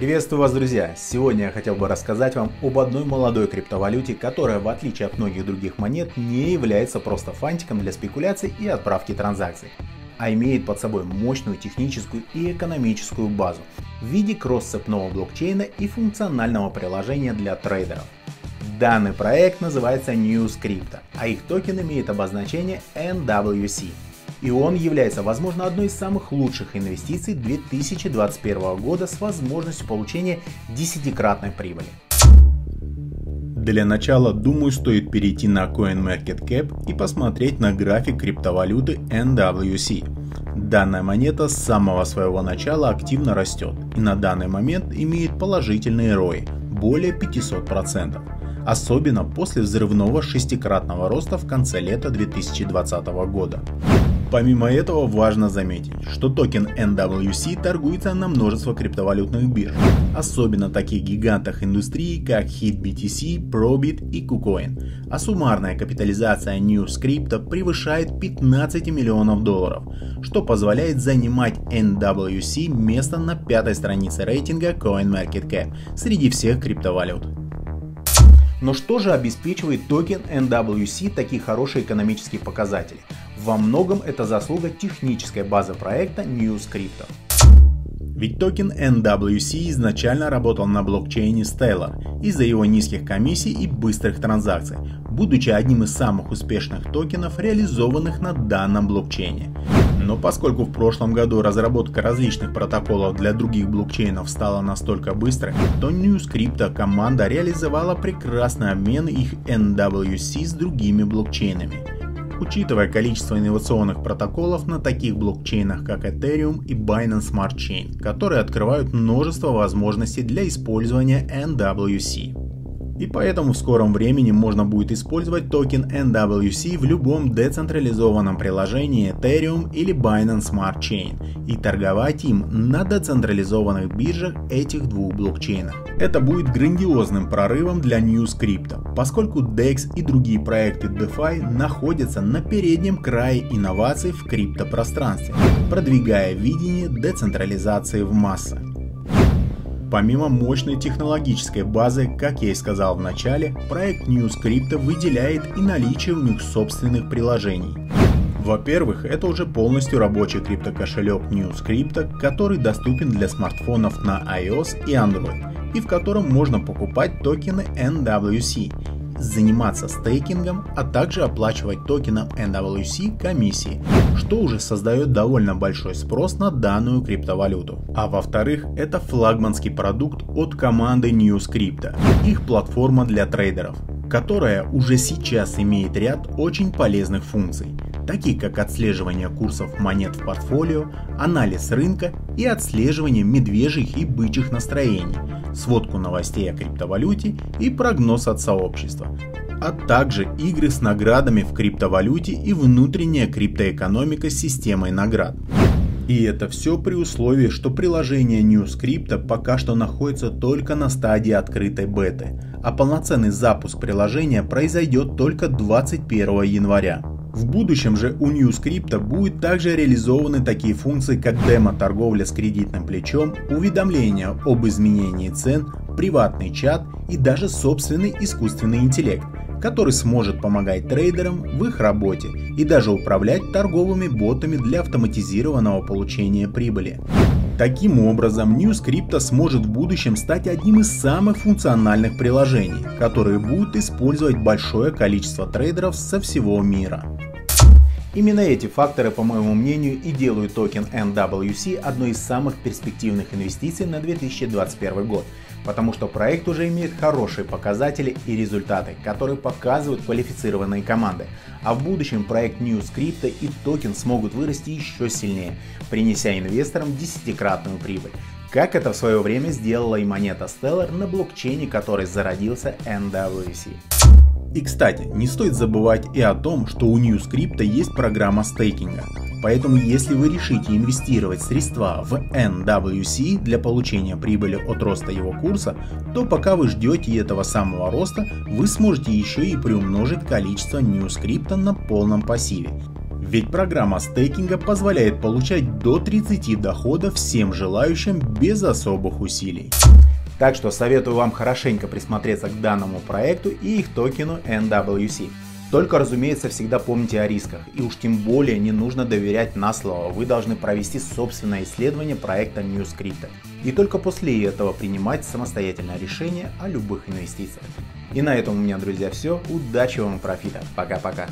Приветствую вас, друзья! Сегодня я хотел бы рассказать вам об одной молодой криптовалюте, которая, в отличие от многих других монет, не является просто фантиком для спекуляций и отправки транзакций, а имеет под собой мощную техническую и экономическую базу в виде кросс-цепного блокчейна и функционального приложения для трейдеров. Данный проект называется News Crypto, а их токен имеет обозначение NWC – и он является, возможно, одной из самых лучших инвестиций 2021 года с возможностью получения десятикратной прибыли. Для начала, думаю, стоит перейти на CoinMarketCap и посмотреть на график криптовалюты NWC. Данная монета с самого своего начала активно растет и на данный момент имеет положительные ROI более 500%, особенно после взрывного шестикратного роста в конце лета 2020 года. Помимо этого важно заметить, что токен NWC торгуется на множество криптовалютных бирж, особенно таких гигантах индустрии, как HitBTC, Probit и KuCoin, а суммарная капитализация NewsCrypto превышает 15 миллионов долларов, что позволяет занимать NWC место на пятой странице рейтинга CoinMarketCap среди всех криптовалют. Но что же обеспечивает токен NWC такие хорошие экономические показатели? Во многом это заслуга технической базы проекта NewsCrypto. Ведь токен NWC изначально работал на блокчейне Stellar из-за его низких комиссий и быстрых транзакций, будучи одним из самых успешных токенов, реализованных на данном блокчейне. Но поскольку в прошлом году разработка различных протоколов для других блокчейнов стала настолько быстрой, то NewsCrypto команда реализовала прекрасный обмен их NWC с другими блокчейнами. Учитывая количество инновационных протоколов на таких блокчейнах, как Ethereum и Binance Smart Chain, которые открывают множество возможностей для использования NWC и поэтому в скором времени можно будет использовать токен NWC в любом децентрализованном приложении Ethereum или Binance Smart Chain и торговать им на децентрализованных биржах этих двух блокчейнов. Это будет грандиозным прорывом для News Crypto, поскольку DEX и другие проекты DeFi находятся на переднем крае инноваций в криптопространстве, продвигая видение децентрализации в массы. Помимо мощной технологической базы, как я и сказал в начале, проект NewsCrypto выделяет и наличие у них собственных приложений. Во-первых, это уже полностью рабочий криптокошелек NewsCrypto, который доступен для смартфонов на iOS и Android, и в котором можно покупать токены NWC заниматься стейкингом, а также оплачивать токеном NWC комиссии, что уже создает довольно большой спрос на данную криптовалюту. А во-вторых, это флагманский продукт от команды NewsCrypto, их платформа для трейдеров, которая уже сейчас имеет ряд очень полезных функций, такие как отслеживание курсов монет в портфолио, анализ рынка и отслеживание медвежьих и бычьих настроений – сводку новостей о криптовалюте и прогноз от сообщества, а также игры с наградами в криптовалюте и внутренняя криптоэкономика с системой наград. И это все при условии, что приложение NewsCrypto пока что находится только на стадии открытой беты, а полноценный запуск приложения произойдет только 21 января. В будущем же у NewsCrypto будут также реализованы такие функции, как демо-торговля с кредитным плечом, уведомления об изменении цен, приватный чат и даже собственный искусственный интеллект, который сможет помогать трейдерам в их работе и даже управлять торговыми ботами для автоматизированного получения прибыли. Таким образом, NewsCrypto сможет в будущем стать одним из самых функциональных приложений, которые будут использовать большое количество трейдеров со всего мира. Именно эти факторы, по моему мнению, и делают токен NWC одной из самых перспективных инвестиций на 2021 год, потому что проект уже имеет хорошие показатели и результаты, которые показывают квалифицированные команды, а в будущем проект NewsCrypto и токен смогут вырасти еще сильнее, принеся инвесторам десятикратную прибыль как это в свое время сделала и монета Stellar на блокчейне, который зародился NWC. И кстати, не стоит забывать и о том, что у NewsCrypto есть программа стейкинга. Поэтому если вы решите инвестировать средства в NWC для получения прибыли от роста его курса, то пока вы ждете этого самого роста, вы сможете еще и приумножить количество NewsCrypto на полном пассиве. Ведь программа стейкинга позволяет получать до 30 доходов всем желающим без особых усилий. Так что советую вам хорошенько присмотреться к данному проекту и их токену NWC. Только, разумеется, всегда помните о рисках, и уж тем более не нужно доверять на слово, вы должны провести собственное исследование проекта NewsCrypto, и только после этого принимать самостоятельное решение о любых инвестициях. И на этом у меня, друзья, все. Удачи вам и профита. Пока-пока.